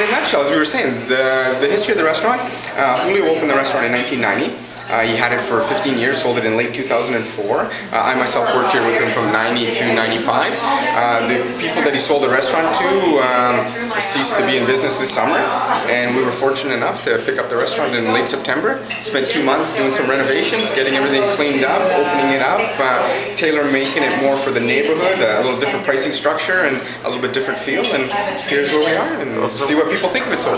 in a nutshell, as we were saying, the, the history of the restaurant, uh, Julio opened the restaurant in 1990. Uh, he had it for 15 years, sold it in late 2004. Uh, I myself worked here with him from 90 to 95. Uh, the people that he sold the restaurant to um, ceased to be in business this summer, and we were fortunate enough to pick up the restaurant in late September. Spent two months doing some renovations, getting everything cleaned up, opening it up, uh, tailor making it more for the neighborhood, a little different pricing structure and a little bit different feel. And here's where we are, and we'll see what people think of it so far.